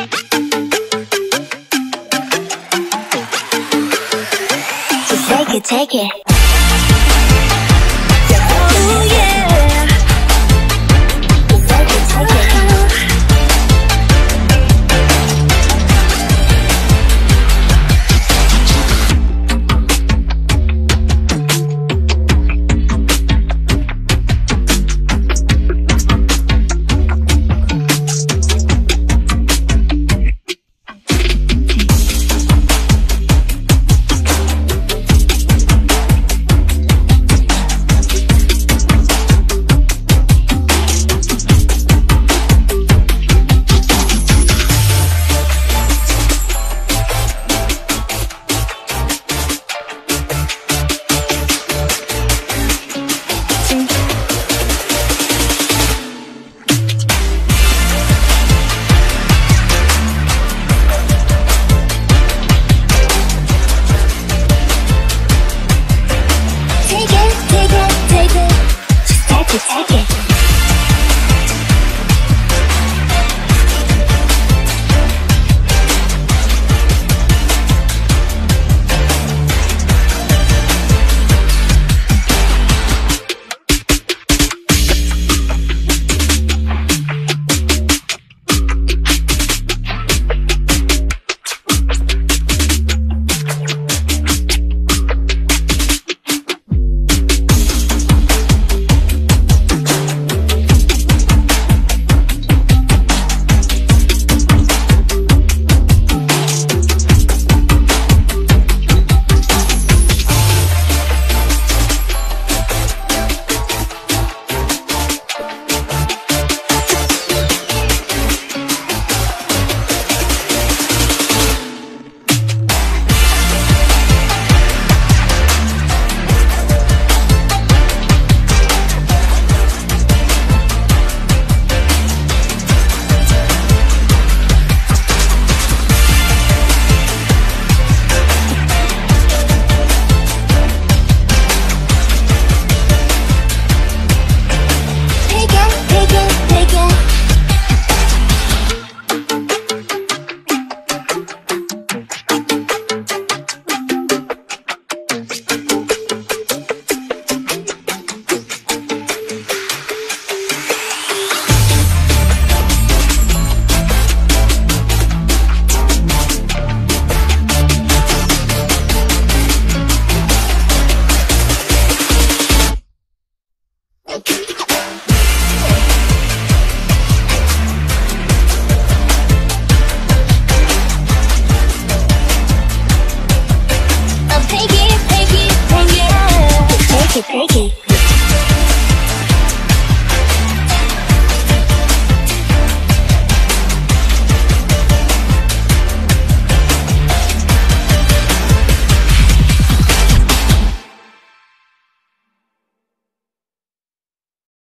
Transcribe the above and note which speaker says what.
Speaker 1: Just take it, take it.